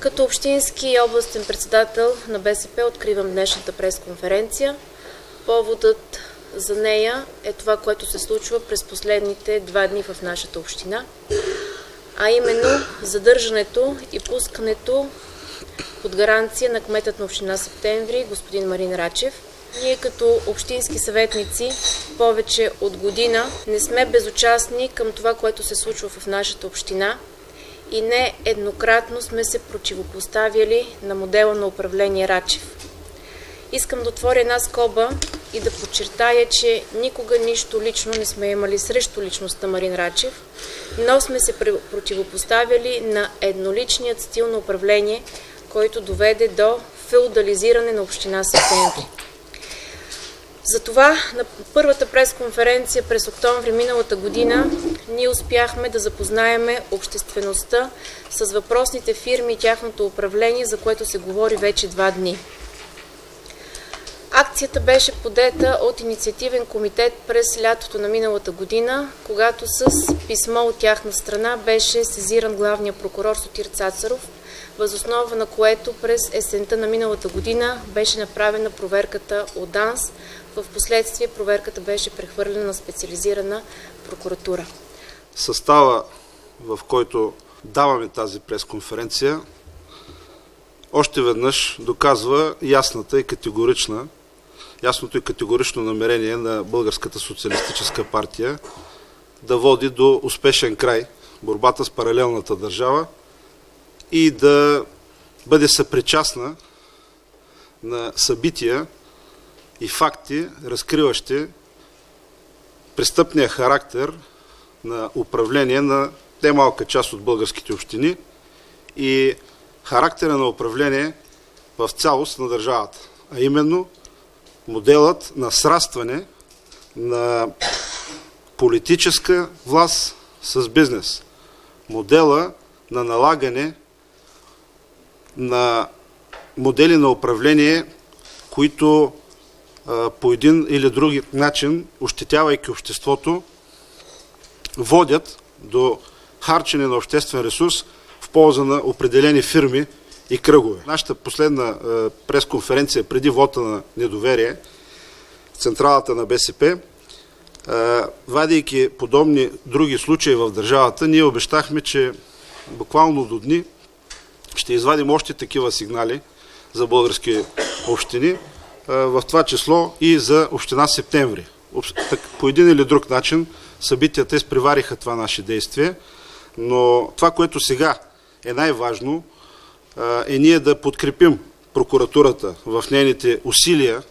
Като общински и областен председател на БСП откривам днешната пресконференция. Поводът за нея е това, което се случва през последните два дни в нашата община, а именно задържането и пускането под гаранция на кметът на община Септември, господин Марин Рачев. Ние като общински съветници повече от година не сме безучастни към това, което се случва в нашата община и не еднократно сме се противопоставяли на модела на управление Рачев. Искам да отворя една скоба и да подчертая, че никога нищо лично не сме имали срещу личността Марин Рачев, но сме се противопоставяли на едноличният стил на управление, който доведе до феодализиране на община Септември. Затова на първата пресконференция през октомври миналата година ние успяхме да запознаеме обществеността с въпросните фирми и тяхното управление, за което се говори вече два дни. Акцията беше подета от инициативен комитет през лятото на миналата година, когато с писмо от тяхна страна беше сезиран главния прокурор Сотир Цацаров, възоснова на което през есента на миналата година беше направена проверката от ДАНС. В последствие проверката беше прехвърлена на специализирана прокуратура. Състава, в който даваме тази пресконференция, още веднъж доказва ясната и категорична ясното и категорично намерение на Българската социалистическа партия да води до успешен край борбата с паралелната държава и да бъде съпричастна на събития и факти, разкриващи престъпния характер на управление на немалка част от българските общини и характера на управление в цялост на държавата, а именно моделът на срастване на политическа власт с бизнес. Модела на налагане на модели на управление, които по един или друг начин, ощетявайки обществото, водят до харчене на обществен ресурс в полза на определени фирми, и кръгове. Нашата последна пресконференция преди вота на недоверие, централата на БСП, вадейки подобни други случаи в държавата, ние обещахме, че буквално до дни ще извадим още такива сигнали за български общини, в това число и за община Септември. По един или друг начин събитията изпревариха това наше действие, но това, което сега е най-важно, е ние да подкрепим прокуратурата в нейните усилия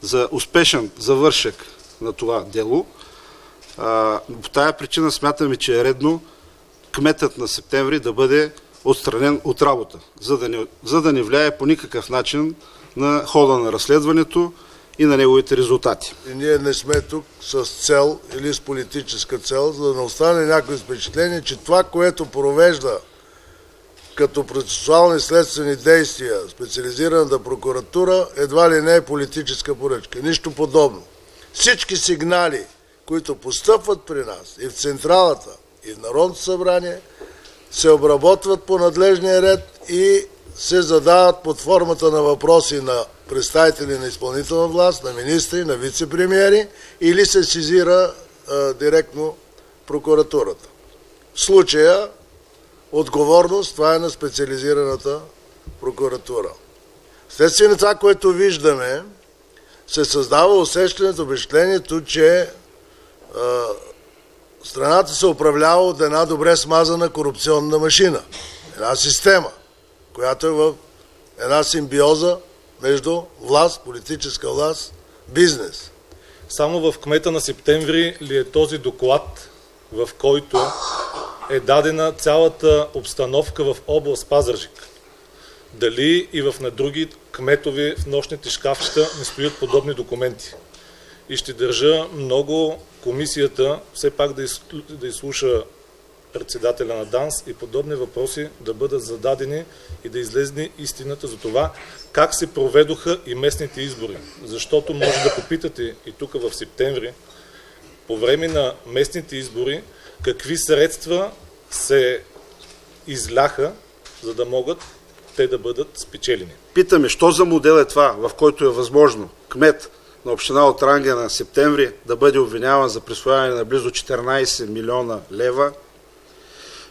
за успешен завършек на това дело. По тая причина смятаме, че е редно кметът на септември да бъде отстранен от работа, за да не, за да не влияе по никакъв начин на хода на разследването и на неговите резултати. И ние не сме тук с цел или с политическа цел, за да не остане някои впечатление, че това, което провежда като процесуални следствени действия специализираната прокуратура едва ли не е политическа поръчка. Нищо подобно. Всички сигнали, които постъпват при нас и в Централата, и в Народното събрание, се обработват по надлежния ред и се задават под формата на въпроси на представители на изпълнителна власт, на министри, на вице-премьери или се сезира а, директно прокуратурата. В случая отговорност, това е на специализираната прокуратура. Вследствие на това, което виждаме, се създава усещането, впечатлението, че а, страната се управлява от една добре смазана корупционна машина. Една система, която е в една симбиоза между власт, политическа власт, бизнес. Само в кмета на септември ли е този доклад, в който е дадена цялата обстановка в област Пазаржик. Дали и в на други кметови в нощните шкафчета не стоят подобни документи. И ще държа много комисията все пак да, изслу... да изслуша председателя на ДАНС и подобни въпроси да бъдат зададени и да излезне истината за това как се проведоха и местните избори. Защото може да попитате и тук в септември, по време на местните избори, какви средства се изляха, за да могат те да бъдат спечелени. Питаме, що за модел е това, в който е възможно кмет на община от ранга на септември да бъде обвиняван за присвояване на близо 14 милиона лева.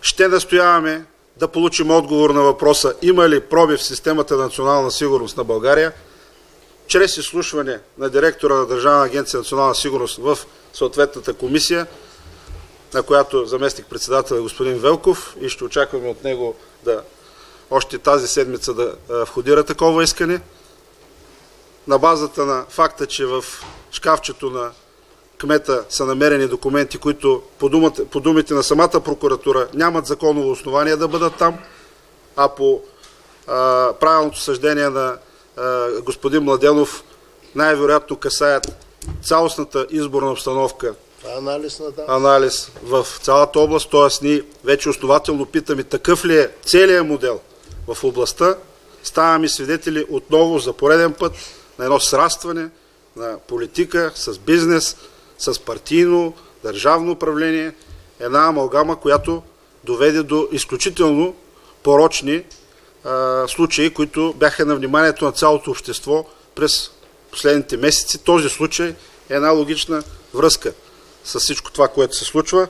Ще настояваме да получим отговор на въпроса има ли проби в системата на национална сигурност на България, чрез изслушване на директора на Държавна агенция национална сигурност в съответната комисия, на която заместник председател е господин Велков и ще очакваме от него да още тази седмица да входира такова искане. На базата на факта, че в шкафчето на кмета са намерени документи, които по, думата, по думите на самата прокуратура нямат законово основание да бъдат там, а по а, правилното съждение на а, господин Младенов най-вероятно касаят цялостната изборна обстановка е анализ на да. анализ в цялата област, т.е. ние вече основателно питаме такъв ли е целият модел в областта, ставаме свидетели отново за пореден път на едно срастване на политика с бизнес, с партийно, държавно управление, една амалгама, която доведе до изключително порочни а, случаи, които бяха на вниманието на цялото общество през последните месеци. Този случай е една логична връзка с всичко това, което се случва.